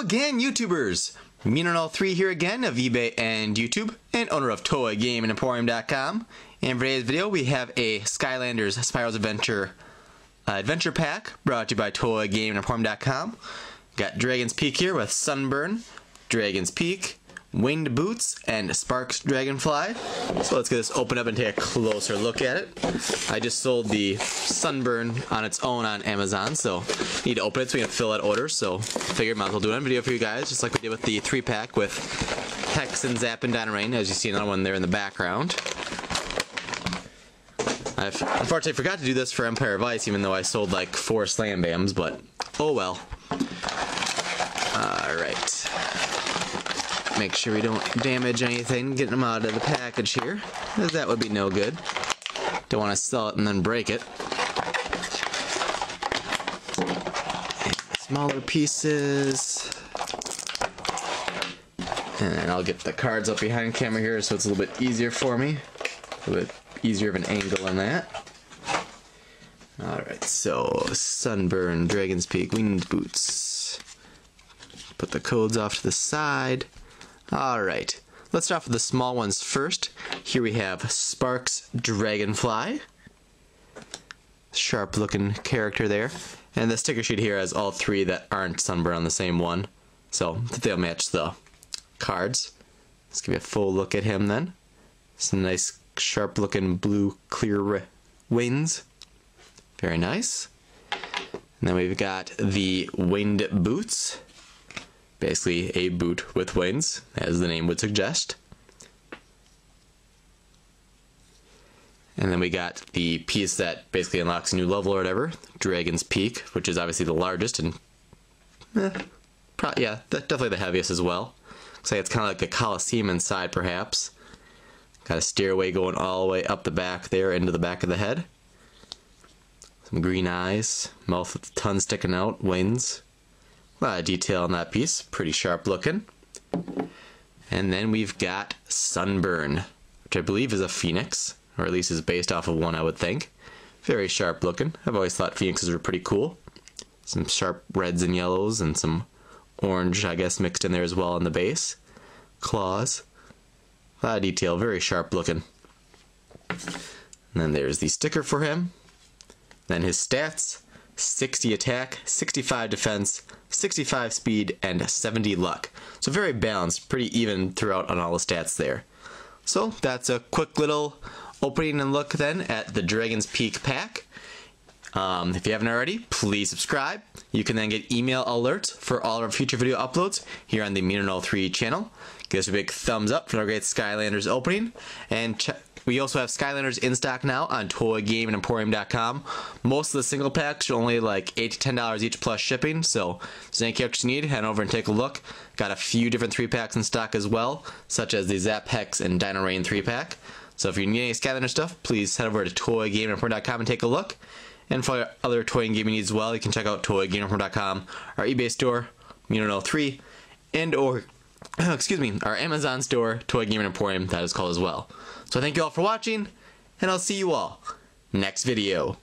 Again, YouTubers! menoknow3 here again of eBay and YouTube, and owner of ToyGameAndEmporium.com. And for today's video, we have a Skylanders Spyro's Adventure uh, Adventure Pack brought to you by ToyGameAndEmporium.com. Got Dragon's Peak here with Sunburn, Dragon's Peak, Winged Boots, and Sparks Dragonfly. So let's get this open up and take a closer look at it. I just sold the Sunburn on its own on Amazon, so need to open it so we can fill that order. So figured might as well do a video for you guys, just like we did with the three pack with Hex and Zap and Dino-Rang, as you see another one there in the background. I unfortunately forgot to do this for Empire of Ice, even though I sold like four Slam Bams, but oh well. Alright make sure we don't damage anything getting them out of the package here, that would be no good. Don't want to sell it and then break it. Smaller pieces. And then I'll get the cards up behind camera here so it's a little bit easier for me. A little bit easier of an angle on that. Alright, so Sunburn, Dragon's Peak, Winged Boots. Put the codes off to the side. Alright, let's start off with the small ones first. Here we have Sparks Dragonfly. Sharp looking character there. And the sticker sheet here has all three that aren't Sunburn on the same one. So they'll match the cards. Let's give you a full look at him then. Some nice sharp looking blue clear wings. Very nice. And then we've got the winged boots basically a boot with wings, as the name would suggest. And then we got the piece that basically unlocks a new level or whatever, Dragon's Peak, which is obviously the largest and, eh, yeah, definitely the heaviest as well. Looks like it's kind of like a coliseum inside, perhaps. Got a stairway going all the way up the back there into the back of the head. Some green eyes, mouth with the tongue sticking out, wings. A lot of detail on that piece, pretty sharp looking. And then we've got Sunburn, which I believe is a phoenix, or at least is based off of one, I would think. Very sharp looking. I've always thought phoenixes were pretty cool. Some sharp reds and yellows, and some orange, I guess, mixed in there as well on the base. Claws. A lot of detail, very sharp looking. And then there's the sticker for him. Then his stats 60 attack, 65 defense, 65 speed, and 70 luck. So very balanced, pretty even throughout on all the stats there. So that's a quick little opening and look then at the Dragon's Peak pack. Um, if you haven't already, please subscribe. You can then get email alerts for all our future video uploads here on the menoknow3 channel. Give us a big thumbs up for our great Skylanders opening, and check we also have Skylanders in stock now on ToyGameAndEmporium.com. Most of the single packs are only like 8 to $10 each plus shipping, so if any characters you need, head over and take a look. Got a few different 3 packs in stock as well, such as the Zap Hex and Dino-Rang 3 pack. So if you need any Skylander stuff, please head over to ToyGameAndEmporium.com and take a look. And for other toy and gaming needs as well, you can check out ToyGameAndEmporium.com, our eBay store, menoknow3, and or excuse me, our Amazon store, Toy Gaming Emporium, that is called as well. So thank you all for watching, and I'll see you all next video.